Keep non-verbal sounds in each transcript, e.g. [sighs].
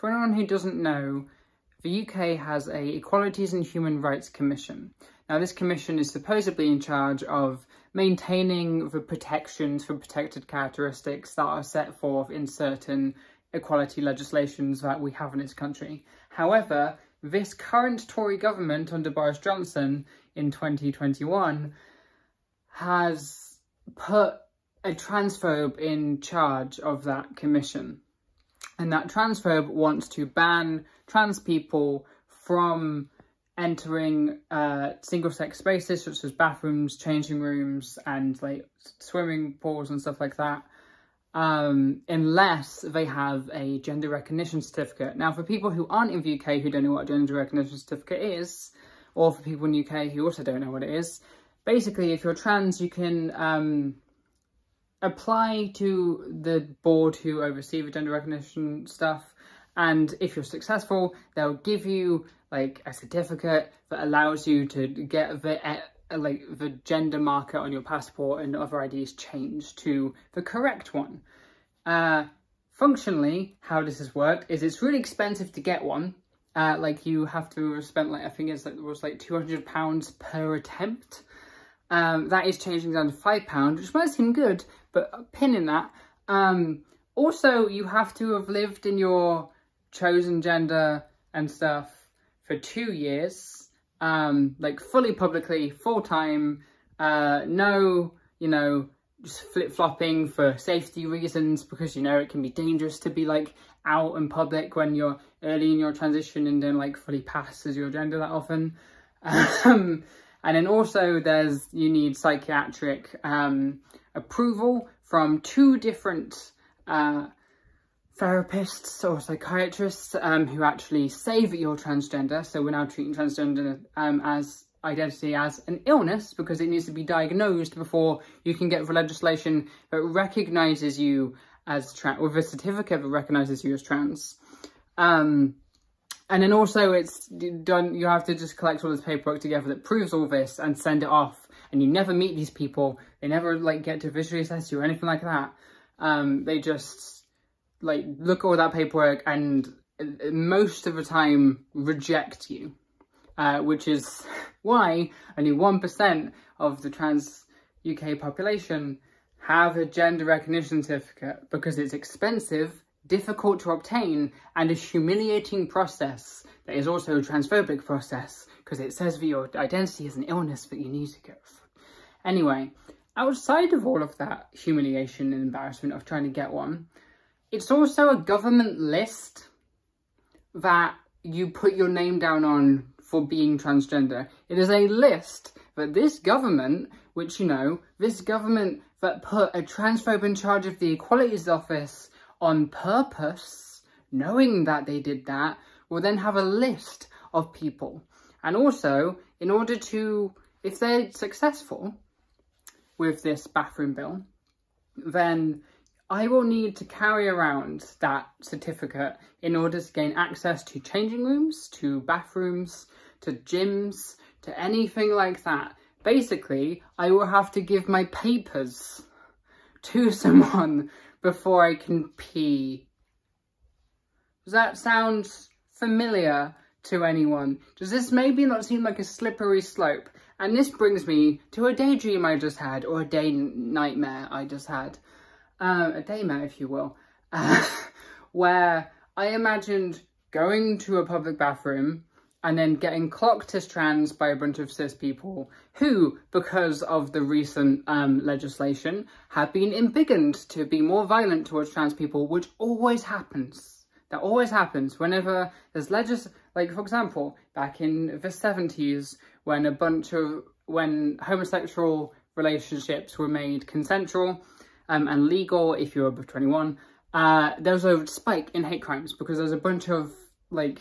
For anyone who doesn't know, the UK has a Equalities and Human Rights Commission. Now this commission is supposedly in charge of maintaining the protections for protected characteristics that are set forth in certain equality legislations that we have in this country. However, this current Tory government under Boris Johnson in 2021 has put a transphobe in charge of that commission. And that transphobe wants to ban trans people from entering uh, single-sex spaces such as bathrooms, changing rooms, and like swimming pools and stuff like that, um, unless they have a gender recognition certificate. Now, for people who aren't in the UK who don't know what a gender recognition certificate is, or for people in the UK who also don't know what it is, basically, if you're trans, you can um, apply to the board who oversee the gender recognition stuff and if you're successful they'll give you like a certificate that allows you to get the uh, like the gender marker on your passport and other IDs changed to the correct one. Uh, functionally, how this has worked is it's really expensive to get one. Uh, like you have to spend like I think it's like it was like two hundred pounds per attempt. Um, that is changing down to five pound, which might seem good, but pinning that. Um, also, you have to have lived in your chosen gender and stuff for two years, um, like fully publicly, full time, uh, no, you know, just flip flopping for safety reasons because you know it can be dangerous to be like out in public when you're early in your transition and then like fully pass as your gender that often. [laughs] Um, and then also there's, you need psychiatric um, approval from two different uh, therapists or psychiatrists um, who actually say that you're transgender. So we're now treating transgender um, as identity as an illness because it needs to be diagnosed before you can get the legislation that recognises you as trans, with a certificate that recognises you as trans. Um, and then also it's done, you have to just collect all this paperwork together that proves all this and send it off. And you never meet these people. They never like get to visually assess you or anything like that. Um, they just like look at all that paperwork and uh, most of the time reject you, uh, which is why only 1% of the trans UK population have a gender recognition certificate because it's expensive, difficult to obtain, and a humiliating process that is also a transphobic process because it says that your identity is an illness that you need to go Anyway, outside of all of that humiliation and embarrassment of trying to get one, it's also a government list that you put your name down on for being transgender. It is a list that this government, which you know, this government that put a transphobe in charge of the Equalities Office on purpose, knowing that they did that, will then have a list of people. And also, in order to, if they're successful with this bathroom bill, then I will need to carry around that certificate in order to gain access to changing rooms, to bathrooms, to gyms, to anything like that. Basically, I will have to give my papers to [laughs] someone before I can pee. Does that sound familiar to anyone? Does this maybe not seem like a slippery slope? And this brings me to a daydream I just had, or a day nightmare I just had uh, a daymare, if you will, uh, [laughs] where I imagined going to a public bathroom and then getting clocked as trans by a bunch of cis people who, because of the recent um, legislation, have been embiggened to be more violent towards trans people, which always happens. That always happens whenever there's legis- like for example, back in the 70s when a bunch of, when homosexual relationships were made consensual, um, and legal if you're above 21, uh, there was a spike in hate crimes because there's a bunch of, like,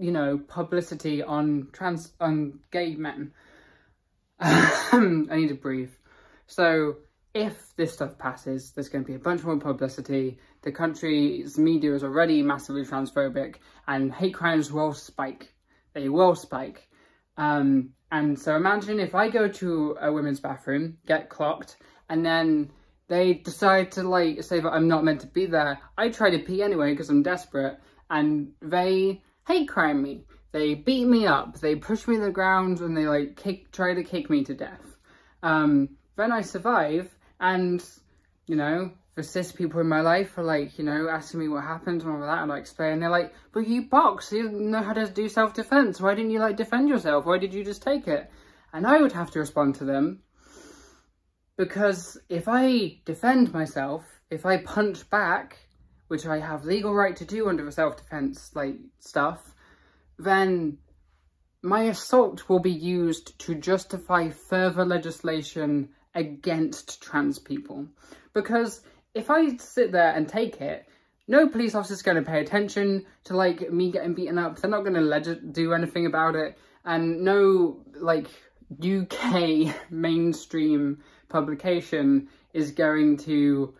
you know, publicity on trans, on gay men. [laughs] I need to breathe. So, if this stuff passes, there's going to be a bunch more publicity. The country's media is already massively transphobic and hate crimes will spike. They will spike. Um, and so imagine if I go to a women's bathroom, get clocked, and then They decide to like say that I'm not meant to be there. I try to pee anyway because I'm desperate and they hate crime me. They beat me up, they push me to the ground and they like kick, try to kick me to death. Um, then I survive and, you know, the cis people in my life are like, you know, asking me what happened and all of that, and I explain, they're like, but you box, you know how to do self-defense, why didn't you, like, defend yourself, why did you just take it? And I would have to respond to them, because if I defend myself, if I punch back, which I have legal right to do under self-defense, like, stuff, then my assault will be used to justify further legislation against trans people. Because if I sit there and take it, no police officer's going to pay attention to, like, me getting beaten up. They're not going to do anything about it. And no, like, UK [laughs] mainstream publication is going to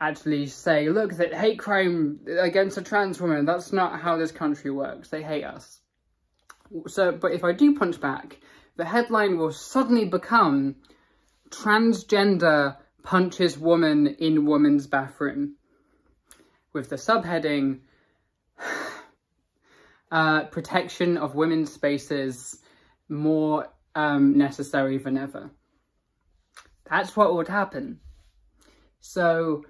actually say, look, that hate crime against a trans woman, that's not how this country works. They hate us. So, but if I do punch back, the headline will suddenly become transgender punches woman in woman's bathroom with the subheading [sighs] uh, protection of women's spaces more um, necessary than ever. That's what would happen. So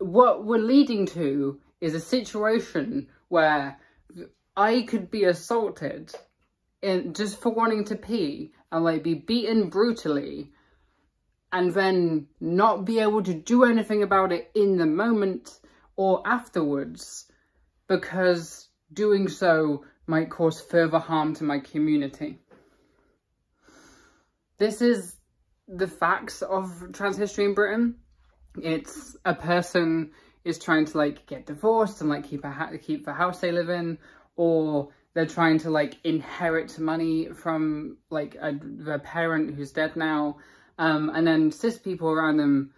what we're leading to is a situation where I could be assaulted in just for wanting to pee and like be beaten brutally and then not be able to do anything about it in the moment or afterwards because doing so might cause further harm to my community. This is the facts of trans history in Britain. It's a person is trying to like get divorced and like keep a keep the house they live in or they're trying to like inherit money from like a, their parent who's dead now um, and then cis people around them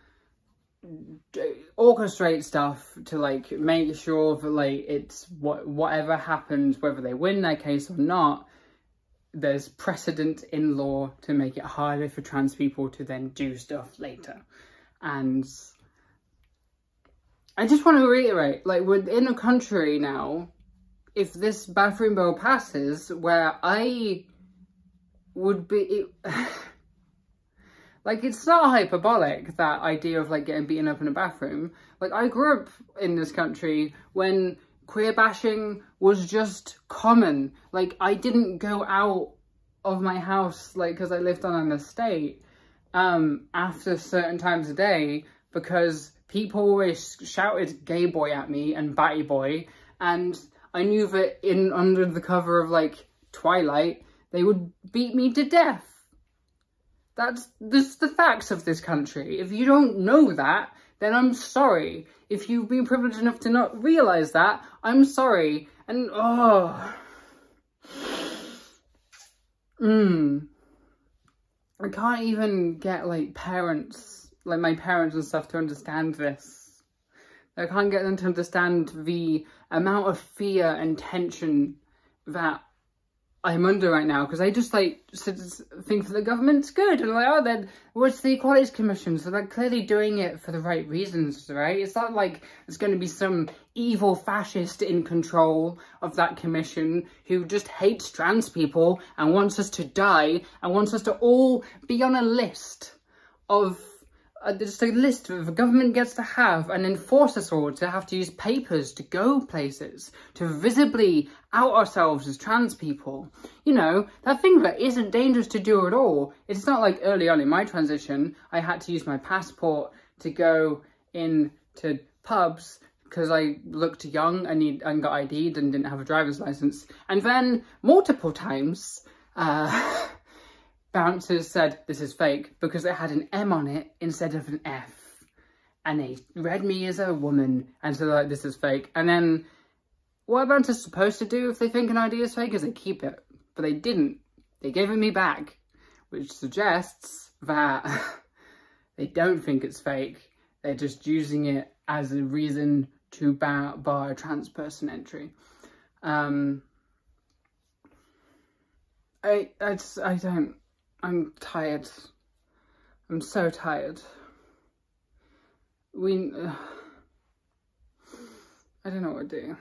orchestrate stuff to like make sure that like it's what whatever happens whether they win their case or not there's precedent in law to make it harder for trans people to then do stuff later and I just want to reiterate like we're in a country now if this bathroom bill passes where I would be it, [laughs] Like, it's not hyperbolic, that idea of, like, getting beaten up in a bathroom. Like, I grew up in this country when queer bashing was just common. Like, I didn't go out of my house, like, because I lived on an estate, um, after certain times a day, because people always shouted gay boy at me and batty boy, and I knew that in under the cover of, like, Twilight, they would beat me to death. That's this the facts of this country. If you don't know that, then I'm sorry. If you've been privileged enough to not realise that, I'm sorry. And, oh... Mmm. [sighs] I can't even get, like, parents, like my parents and stuff, to understand this. I can't get them to understand the amount of fear and tension that I'm under right now because I just like think that the government's good and like oh then what's the Equalities Commission? So they're clearly doing it for the right reasons right? It's not like there's going to be some evil fascist in control of that commission who just hates trans people and wants us to die and wants us to all be on a list of uh, just a list the government gets to have and enforce us all to have to use papers to go places, to visibly out ourselves as trans people. You know, that thing that isn't dangerous to do at all. It's not like early on in my transition, I had to use my passport to go in to pubs because I looked young and, need, and got ID'd and didn't have a driver's license. And then multiple times, uh, [laughs] bouncers said this is fake because it had an M on it instead of an F. And they read me as a woman and so like this is fake. And then what bouncers supposed to do if they think an ID is fake is they keep it. But they didn't. They gave it me back, which suggests that [laughs] they don't think it's fake. They're just using it as a reason to bar, bar a trans person entry. Um, I, I, just, I don't, I'm tired. I'm so tired. we... Uh, [sighs] I don't know what to do.